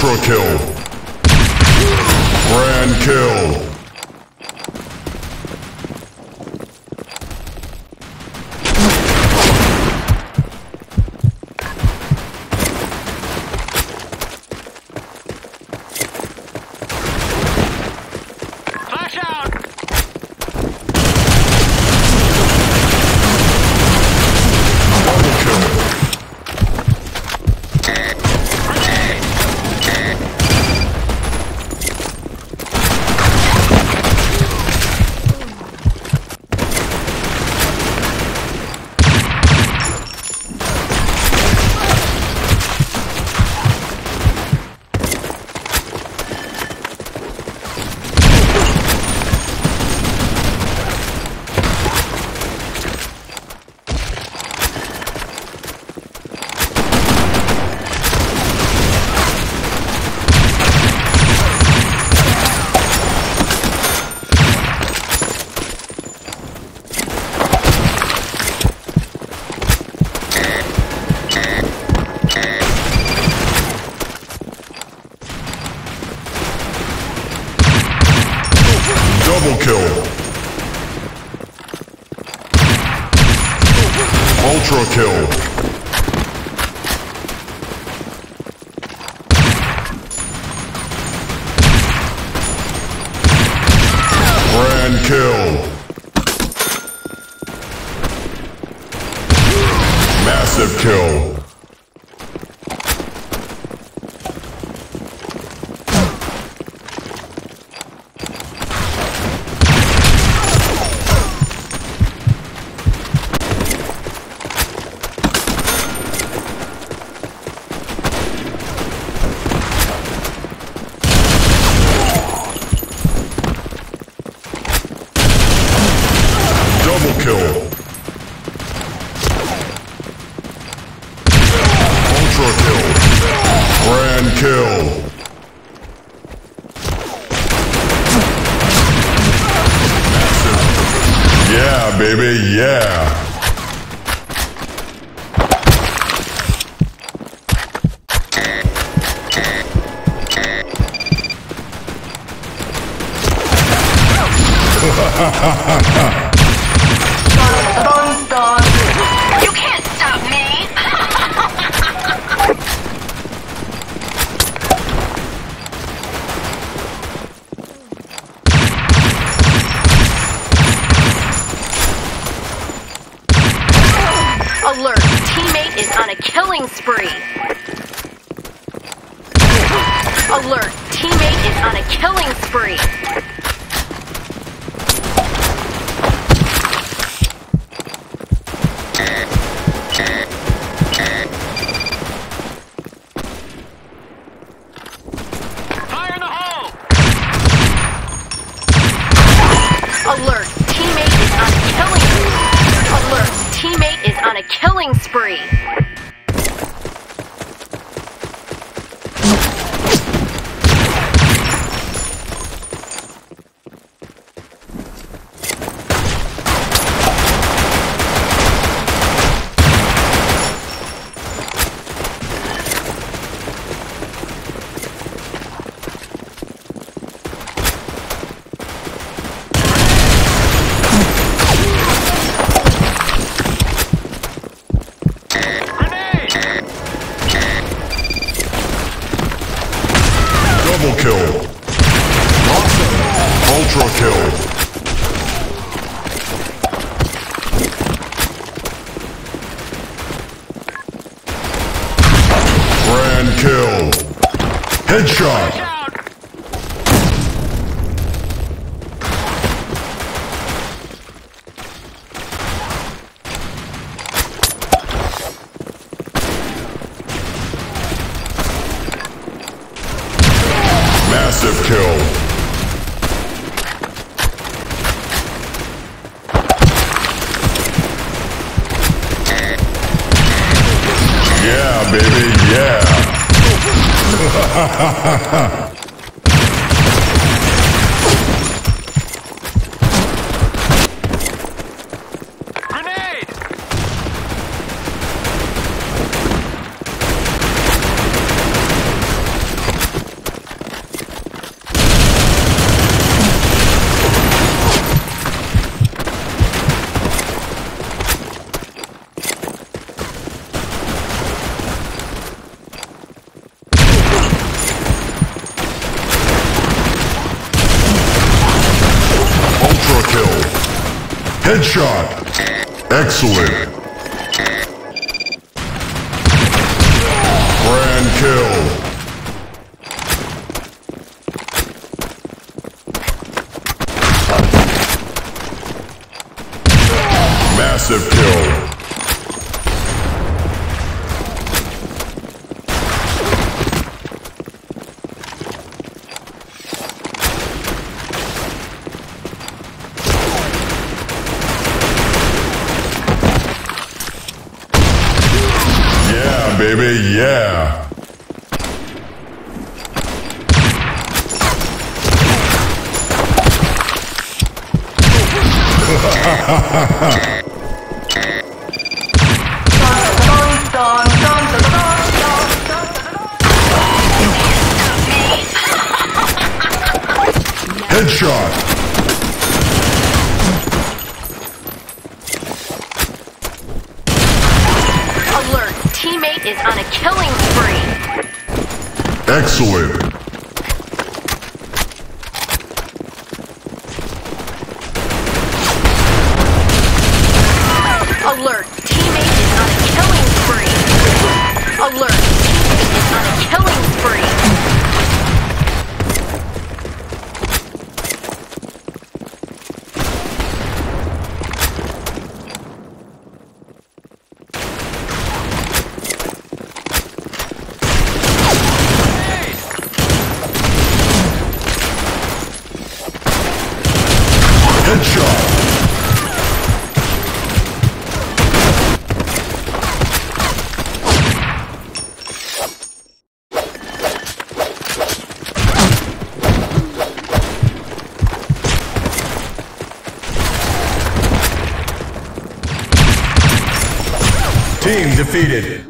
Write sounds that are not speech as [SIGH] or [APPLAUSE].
Ultra kill. Grand kill. Ultra kill. Grand kill. Massive kill. Double kill. Ultra kill. Grand kill. Massive. Baby, yeah. You [LAUGHS] Alert! Teammate is on a killing spree! Fire in the hole! Alert! Teammate is on a killing spree! Alert! Teammate is on a killing spree! Double kill. Ultra kill. Grand kill. Headshot. Massive kill. Yeah, baby, yeah. [LAUGHS] Headshot. Excellent. Grand kill. Massive kill. Yeah, baby, yeah. [LAUGHS] Headshot. Excellent. Team defeated.